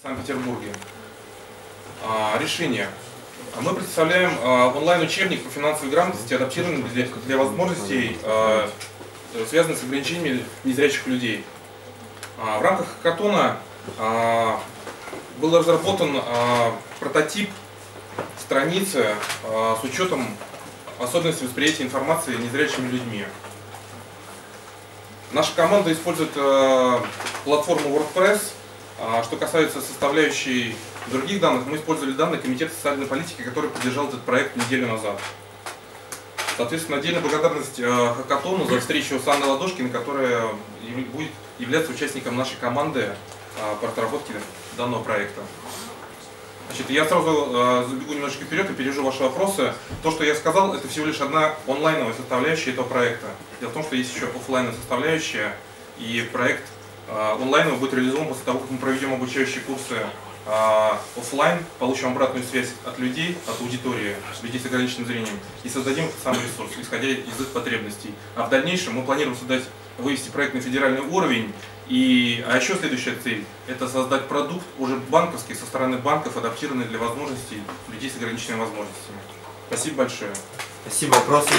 Санкт-Петербурге. А, решение. А Мы представляем а, онлайн-учебник по финансовой грамотности, адаптированный для, для возможностей, связанных с ограничениями незрячих людей. В рамках хакатона а, был разработан прототип страницы с учетом особенностей восприятия информации незрячими людьми. Наша команда использует платформу WordPress. А что касается составляющей других данных, мы использовали данные Комитета социальной политики, который поддержал этот проект неделю назад. Соответственно, отдельная благодарность э, Хакатону за встречу с Анной Ладошкиной, которая будет являться участником нашей команды э, по разработке данного проекта. Значит, я сразу э, забегу немножечко вперед и перейду ваши вопросы. То, что я сказал, это всего лишь одна онлайновая составляющая этого проекта. Дело в том, что есть еще офлайновая составляющая, и проект э, онлайновый будет реализован после того, как мы проведем обучающие курсы э, офлайн, получим обратную связь от людей, от аудитории, людей с ограниченным зрением, и создадим самый ресурс, исходя из их потребностей. А в дальнейшем мы планируем создать, вывести проект на федеральный уровень, и, а еще следующая цель – это создать продукт уже банковский, со стороны банков, адаптированный для возможностей людей с ограниченными возможностями. Спасибо большое. Спасибо. Вопросы?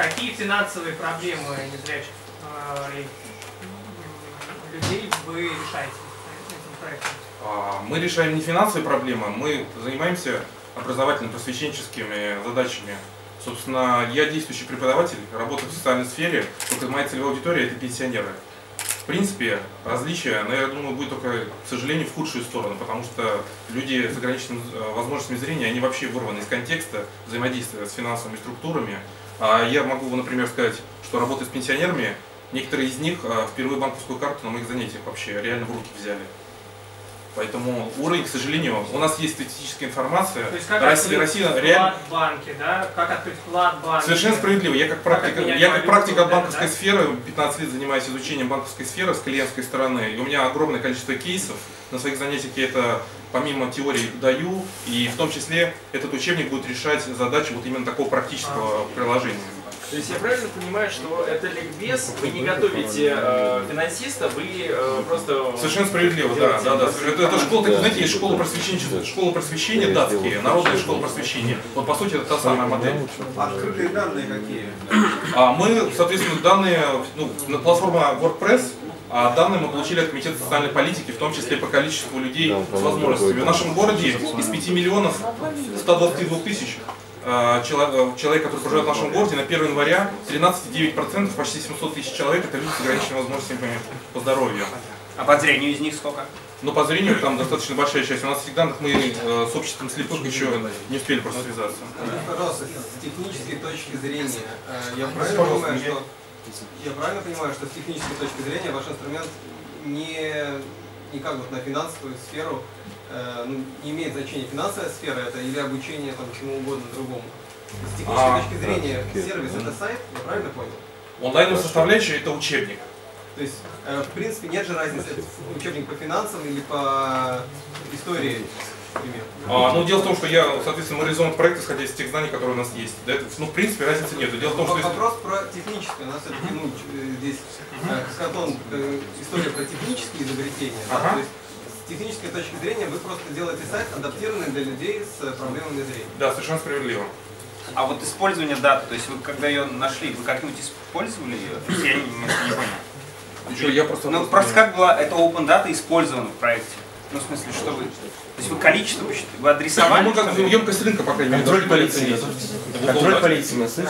Какие финансовые проблемы незрячих э, людей вы решаете этим проектом? А, Мы решаем не финансовые проблемы, мы занимаемся образовательно-просвещенческими задачами. Собственно, я действующий преподаватель, работаю в социальной сфере, только моя целевая аудитория – это пенсионеры. В принципе, различия, но я думаю, будет только, к сожалению, в худшую сторону, потому что люди с ограниченными э, возможностями зрения, они вообще вырваны из контекста взаимодействия с финансовыми структурами. А я могу, например, сказать, что работая с пенсионерами, некоторые из них э, впервые банковскую карту на моих занятиях вообще реально в руки взяли. Поэтому уровень, к сожалению, у нас есть статистическая информация. То есть как Россия, Россия реально в банке, да? Как открыть вклад в банке? Совершенно справедливо. Я как практик, обменять я как практик от банковской да? сферы, 15 лет занимаюсь изучением банковской сферы с клиентской стороны, и у меня огромное количество кейсов. На своих занятиях я это помимо теории даю, и в том числе этот учебник будет решать задачи вот именно такого практического приложения. То есть я правильно понимаю, что это ликбез, вы не готовите э, финансиста, вы э, просто... Совершенно справедливо, да, да, да. Это, это школа, так, знаете, есть школа просвещения, школа просвещения датские, народная школа просвещения. Вот по сути это та самая модель. Открытые данные какие? А мы, соответственно, данные, ну, на платформа WordPress, а данные мы получили от Комитета социальной политики, в том числе по количеству людей с возможностями. В нашем городе из 5 миллионов 122 тысяч человек, которые проживают в нашем городе, на 1 января 13,9%, почти 700 тысяч человек, это люди с ограниченными возможностями по здоровью. А по зрению из них сколько? Но по зрению там достаточно большая часть. У нас этих данных мы э, с обществом слепых еще не успели просто связаться. Скажите, пожалуйста, с технической точки зрения, э, я правильно понимаю, что я правильно понимаю, что с технической точки зрения ваш инструмент не, никак вот на финансовую сферу э, ну, не имеет значения финансовая сфера это или обучение там чему угодно другому. С технической А, точки зрения сервис это сайт, я правильно понял? Онлайновая составляющая это учебник. То есть, э, в принципе, нет же разницы, это учебник по финансам или по истории, А, ну, дело в том, что я, соответственно, мы реализуем этот проект, исходя из тех знаний, которые у нас есть. Да, это, ну, в принципе, разницы нет. Дело в том, что если- Вопрос про техническое. У нас все-таки ну, э, здесь э, хакатон, э, история про технические изобретения. да, Ага. то есть с технической точки зрения вы просто делаете сайт, адаптированный для людей с э, проблемами зрения. Да, совершенно справедливо. А вот использование даты, то есть вы когда ее нашли, вы как-нибудь использовали ее? Я не, понял. Еще я просто... Ну, просто как была эта open data использована в проекте? Ну, в смысле, что вы... То есть вы количество посчитали, вы адресовали? Ну, мы как емкость рынка, по крайней мере, Контроль полиции. Контроль полиции мы слышим.